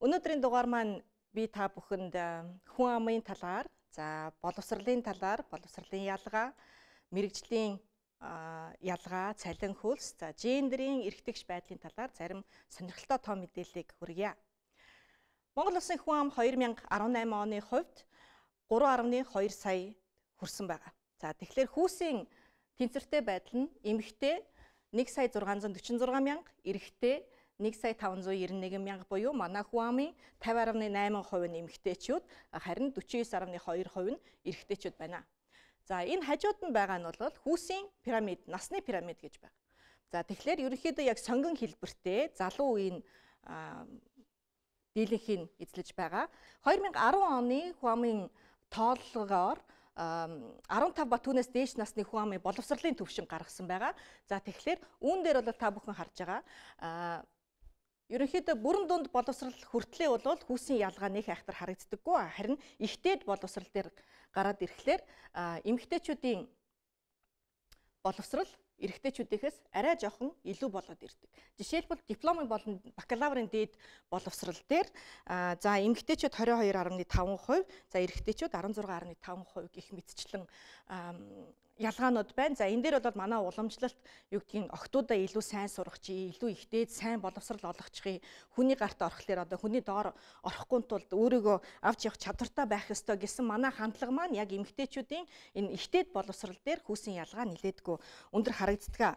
Өнөөдрийн дугаар маань би та бүхэнд хүн амын талаар, за боловсролын талаар, боловсролын ялгаа, мэрэгжлийн ялгаа, цалин хөлс, за гендерийн эрхтгч байдлын талаар зарим сонирхолтой тоо мэдээллийг хүргье. Монгол Улсын хүн ам 2018 оны хувьд 3.2 сая хүрсэн байгаа. За тэгэхээр хүүсийн тэнцвэртэй байдал нь эмэгтэй 1 сая 646 мянга, эрэгтэй 1 сая 591 мянга буюу манай Хуамын 50.8% нь эмэгтэйчүүд харин 49.2% нь эрэгтэйчүүд байна. За энэ хажууд нь байгаа нь бол хүүсийн пирамид, насны пирамид гэж байна. За тэгэхээр ерөнхийдөө яг сонгон хэлбэртэй залуу үеийн дийлэнхийг эзлэж байгаа. 2010 оны Хуамын тоолгоор 15 ба түүнээс дээш насны хүн амын боловсролын төвшин гаргасан байгаа. За тэгэхээр үүн дээр бол та бүхэн харж байгаа ерөнхийдөө бүрэн дунд боловсрал хүртлээ бол хүүсийн ялгаа нэг айхтар харагддаггүй харин ихтэйд боловсрал дээр гараад ирэхлээр эмэгтэйчүүдийн боловсрал эрэгтэйчүүдээс арай жоохон илүү болоод ирдэг. Жишээлбэл дипломын болон бакалаврын дээд боловсрал дээр за эмэгтэйчүүд 22.5%, за эрэгтэйчүүд 16.5% гих мэтчлэн ялгаанууд байна. За энэ дээр бол манай уламжлалт юу гэдгийг октоудаа илүү сайн сурах чи, илүү ихтэй сайн боловсрал олгочихъя. Хүний гарт орохлоор одоо хүний доор орохгүй тулд өөрийгөө авч явах чадвартай байх ёстой гэсэн манай хандлага маань яг эмгтээчүүдийн энэ ихтэйд боловсрал дээр хүүсийн ялгаа нилээдгүй өндөр харагддаг.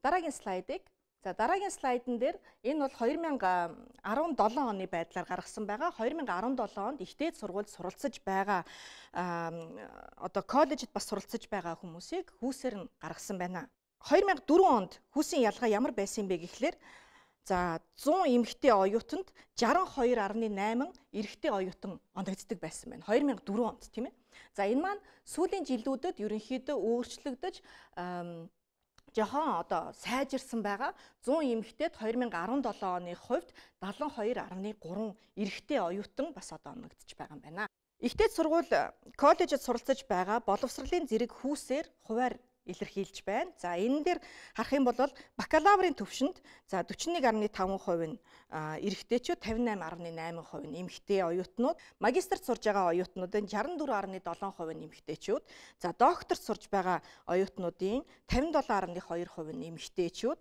Дараагийн слайдыг За дараагийн слайдн дээр энэ бол 2017 оны байдлаар гаргасан байгаа. 2017 онд ихтэй сургуульд суралцж байгаа одоо коллежид бас суралцж байгаа хүмүүсийг хүүсээр нь гаргасан байна. 2004 онд хүүсийн ялгаа ямар байсан бэ гэхлээр за 100 эмэгтэй оюутанд 62.8 эрэгтэй оюутан оногддог байсан байна. 2004 онд тийм ээ. За энэ маань сүүлийн жилүүдэд ерөнхийдөө өөрчлөгдөж жохон одоо сайжирсан байгаа 100 эмэгтэйд 2017 оны хувьд 72.3 эрэгтэй оюутан бас одоо оногдож байгаа юм байна. Ихтэй сургууль коллежид суралцж байгаа боловсролын зэрэг хүүсээр хуваар илэрхийлж байна. За энэ дээр харах юм бол бакалаврын төвшөнд за 41.5% нь эрэгтэйчүүд 58.8% нь эмэгтэй оюутнууд, магистрт сурж байгаа оюутнуудын 64.7% нь эмэгтэйчүүд, за докторт сурж байгаа оюутнуудын 57.2% нь эмэгтэйчүүд,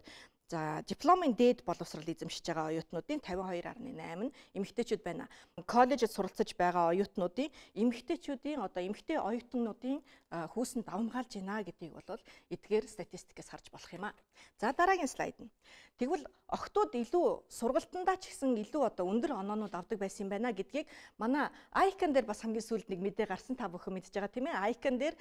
За дипломын дээд боловсрал эзэмшиж байгаа оюутнуудын 52.8 нь эмэгтэйчүүд байна. Коллежид суралцж байгаа оюутнуудын эмэгтэйчүүдийн одоо эмэгтэй оюутнуудын хүүсэнд давмгаалж байна гэдгийг бол эдгээр статистикээс харж болох юм аа. За дараагийн слайд нь. Тэгвэл охтууд илүү сургалтандаа ч гэсэн илүү одоо өндөр оноонууд авдаг байсан юм байна гэдгийг манай Icon дээр бас хамгийн сүүлд нэг мэдээ гарсан та бүхэн мэдж байгаа тийм ээ. Icon дээр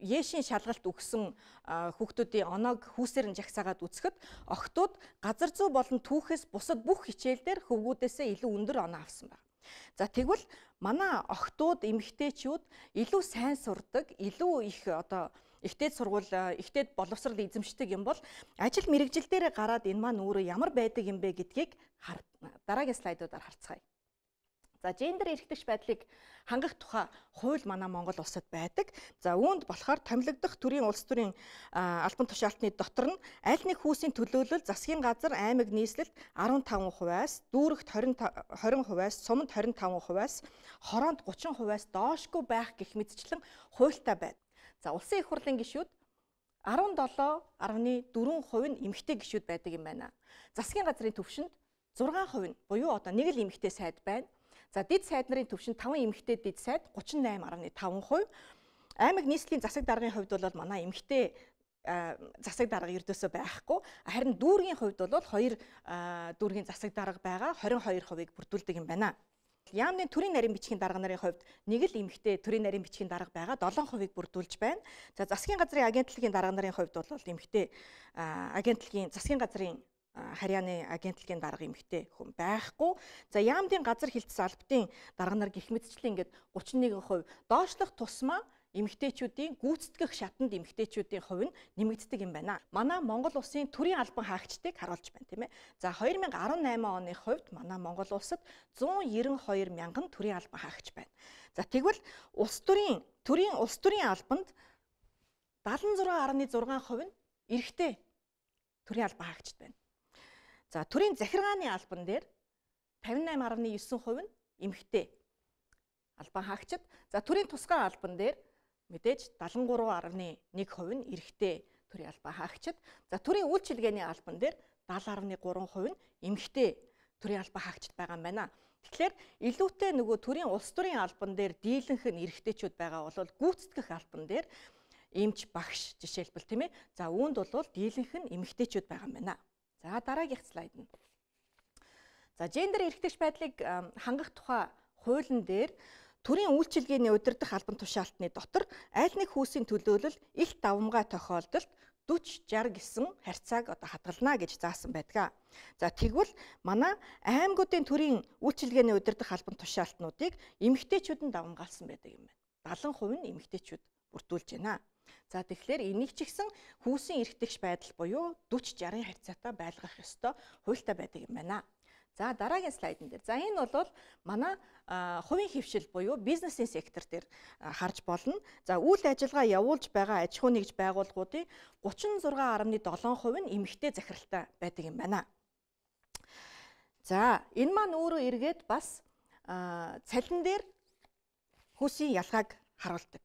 Ешийн шалгалт өгсөн хүүхдүүдийн оноог хүүсээр нь жагсаагаад үзэхэд охтууд газар зүй болон түүхээс бусад бүх хичээлдэр хөвгүүдээсээ илүү өндөр оноо авсан байна. За тэгвэл манай охтууд эмэгтэйчүүд илүү сайн сурдаг, илүү их одоо ихтэйд сургууль ихтэйд боловсрал эзэмшдэг юм бол ажил мэрэгжил дээр гараад энэ маань өөрөө ямар байдаг юм бэ гэдгийг дараагийн слайдуудаар харцгаая. За гендер эрхтгч байдлыг хангах тухай хууль манай Монгол улсад байдаг. За үүнд болохоор томилогдох төрийн улс төрийн албан тушаалтны дотор нь аль нэг хүүсийн төлөөлөл засгийн газар аймаг нийслэлд 15%-аас, дүүрэгт 20%-аас, суманд 25%-аас, хороонд 30%-аас доошгүй байх гэх мэтчлэн хуультай байна. За улсын их хурлын гишүүд 17.4% нь эмэгтэй гишүүд байдаг юм байна. Засгийн газрын төвшөнд 6% нь буюу одоо нэг л эмэгтэй сайд байна. За дид сайд нарын төвшөнд 5 эмэгтэй дид сайд 38.5%. Аймаг нийслэлийн засаг даргын хувьд бол манай эмэгтэй засаг дарга ердөөсөө байхгүй. Харин дүүргийн хувьд бол хоёр дүүргийн засаг дарга байгаа 22%-ыг бүрдүүлдэг юм байна. Яамны төрийн нарийн бичгийн дарга нарын хувьд нэг л эмэгтэй төрийн нарийн бичгийн дарга байгаа 7%-ыг бүрдүүлж байна. За засгийн газрын агентлагийн дарга нарын хувьд бол эмэгтэй агентлагийн засгийн газрын харьяаны агентлагийн дарга эмэгтэй хүн байхгүй. За яамдын газар хилцсэн албатын дарга нар гих мэтчлэн ингээд 31% доошлох тусмаа эмэгтэйчүүдийн гүйцэтгэх шатанд эмэгтэйчүүдийн хувь нь нэмэгддэг юм байна. Манай Монгол улсын төрийн албан хаагчдыг харуулж байна тийм ээ. За 2018 оны хувьд манай Монгол улсад 192 мянган төрийн албан хаагч байна. За тэгвэл улс төрийн төрийн улс төрийн албанд 76.6% нь эрэгтэй төрийн албан хаагчд байна. За төрийн захиргааны албан дээр 58.9% нь эмэгтэй. Албан хаагчид за төрийн тусгай албан дээр мэдээж 73.1% нь эрэгтэй төрийн албан хаагчид. За төрийн үйлчилгээний албан дээр 70.3% нь эмэгтэй төрийн албан хаагчид байгаа юм байна. Тэгэхээр илүүтэй нөгөө төрийн улс төрийн албан дээр дийлэнх нь эрэгтэйчүүд байгаа бол гүйцэтгэх албан дээр эмч багш жишээлбэл тийм ээ. За үүнд бол дийлэнх нь эмэгтэйчүүд байгаа юм байна. За дараагийнх слайд нь. За гендер эрхтэгч байдлыг хангах тухай хуулийн дээр төрийн үйлчилгээний удирдах албан тушаалтны дотор аль нэг хүүсийн төлөөлөл их давмгай тохиолдолд 40 60 гэсэн харьцааг одоо хадгална гэж заасан байдаг. За тэгвэл манай аймагуудын төрийн үйлчилгээний удирдах албан тушаалтнуудыг эмэгтэйчүүд нь давмгаалсан байдаг юм байна. 70% нь эмэгтэйчүүд бүрдүүлж байна. За тэгэхээр энийг ч ихсэн хүүсийн эрхтгч байдал буюу 40 60-ын харьцаатай байлгах ёстой хуультай байдаг юм байна. За дараагийн слайдн дээр. За энэ бол манай хувийн хөвшил буюу бизнесийн сектор дээр харж болно. За үйл ажиллагаа явуулж байгаа аж ахуй нэгж байгууллагуудын 36.7% нь эмэгтэй захиралтай байдаг юм байна. За энэ маань өөрөө эргээд бас цалин дээр хүүсийн ялгааг харуулдаг.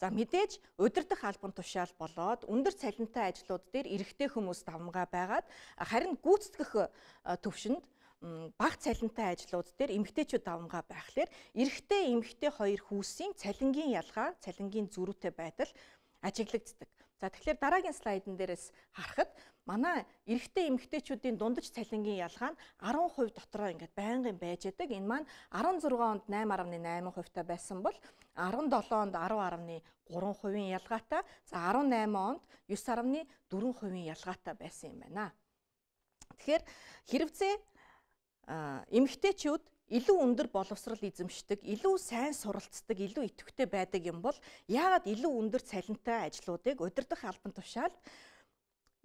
За мэдээж удирдах албан тушаал болоод өндөр цалинтай ажлууд дээр эрэгтэй хүмүүс давмгай байгаад харин гүйцэтгэх төвшөнд бага цалинтай ажлууд дээр эмэгтэйчүүд давмгаа байхлаар эрэгтэй эмэгтэй хоёр хүүсийн цалингийн ялгаа, цалингийн зөрүүтэй байдал ажиглагддаг. За тэгэхээр дараагийн слайдн дээрээс харахад манай эрэгтэй эмэгтэйчүүдийн дундаж цалингийн ялгаа нь 10% дотроо ингээд байнгын байж байдаг. Энэ маань 16 онд 8.8% та байсан бол 17 онд 10.3% ялгаатай, за 18 онд 9.4% ялгаатай байсан юм байна. Тэгэхээр хэрэгцээ эмэгтэйчүүд илүү өндөр боловсрал эзэмшдэг, илүү сайн суралцдаг, илүү идэвхтэй байдаг юм бол яагаад илүү өндөр цалинтай ажлуудыг удирдах албан тушаалд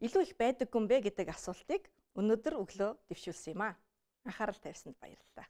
илүү их байдаггүй юм бэ гэдэг асуултыг өнөөдөр өглөө дэвшүүлсэн юм а. Анхаарал тавьсанд баярлалаа.